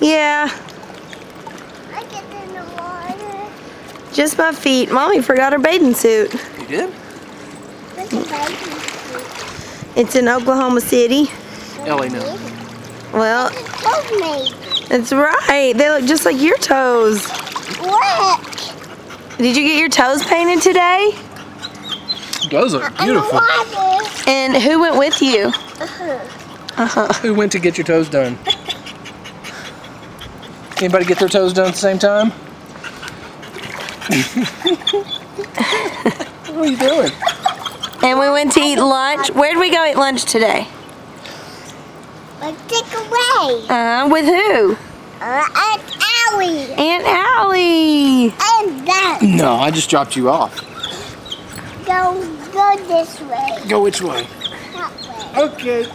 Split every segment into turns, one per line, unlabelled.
Yeah,
I get in the water.
just my feet. Mommy forgot her bathing suit.
You did?
Look at baby.
It's in Oklahoma City.
Ellie, no.
Well,
Told me.
that's right. They look just like your toes.
What?
Did you get your toes painted today?
Those are beautiful.
In the water.
And who went with you?
Uh-huh.
Uh-huh.
Who went to get your toes done? Anybody get their toes done at the same time? what are you doing?
And we went to eat lunch. Where did we go eat lunch today?
But take away.
Uh, with who?
Uh, and Allie.
Aunt Allie.
And that.
No, I just dropped you off.
Go, go this way.
Go which way?
That way.
Okay.
Go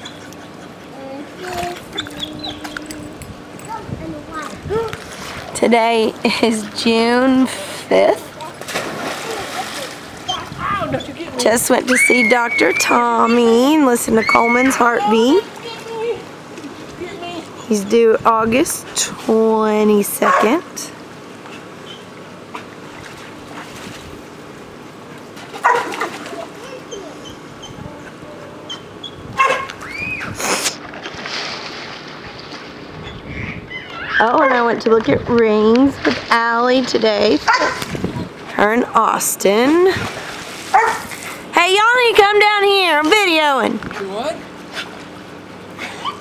in the water.
Today is June 5th. Just went to see Dr. Tommy and listen to Coleman's heartbeat. He's due August 22nd. Oh, and I went to look at rings with Allie today. Her and Austin. Hey, y'all need to come down here. I'm videoing.
What?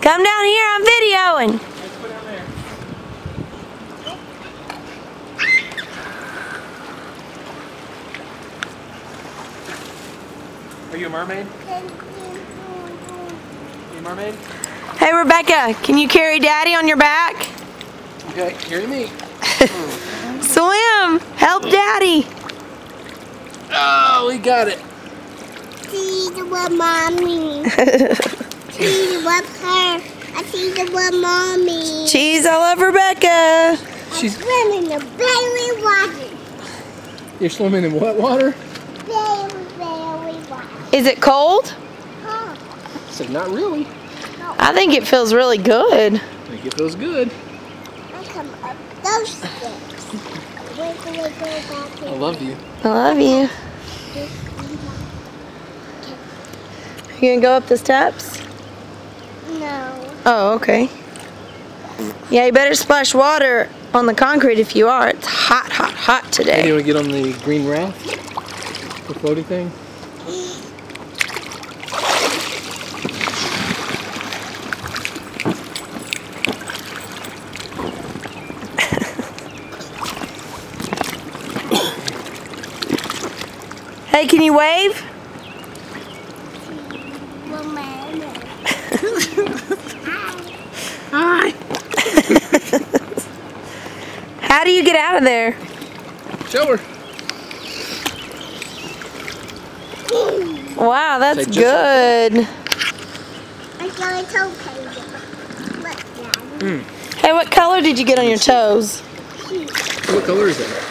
Come down here. I'm videoing.
Let's put down there. Are you a mermaid? You a mermaid?
Hey, Rebecca, can you carry Daddy on your back?
Okay, hear me.
Swim. Help Daddy.
Oh, we got it.
See the one mommy. see the one her. I see the one mommy.
Cheese, I love Rebecca.
She's-
I'm swimming in barely water.
You're swimming in what water?
Barely, barely water.
Is it cold?
Huh.
I said, not really.
I think it feels really good.
I think it feels good.
I come up those steps. Wiggle, wiggle, back
I love you.
I love you. You gonna go up the steps?
No.
Oh, okay. Yeah, you better splash water on the concrete if you are. It's hot, hot, hot
Hey,
today.
you want to get on the green raft? The floaty thing?
Hey, can you wave?
Hi.
How do you get out of there?
Show her.
Wow, that's good.
I got a toe painter. Look, Daddy.
Hey, what color did you get on your toes?
What color is that?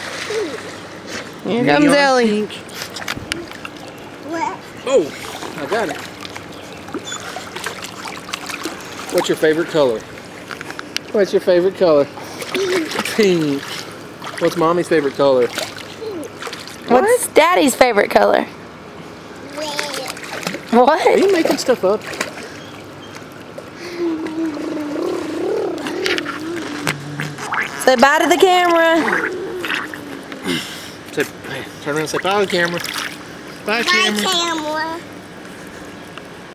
Here comes
Neon
Ellie.
What?
Oh, I got it. What's your favorite color? What's your favorite color? Pink. What's mommy's favorite color?
What's Daddy's favorite color?
Red.
What?
Are you making stuff up?
Say bye to the camera.
Say, turn around and say bye to the camera. Bye,
Bye,
camera.
camera.